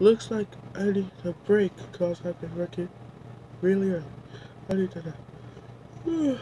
Looks like I need a break because I've been working really early. I need to.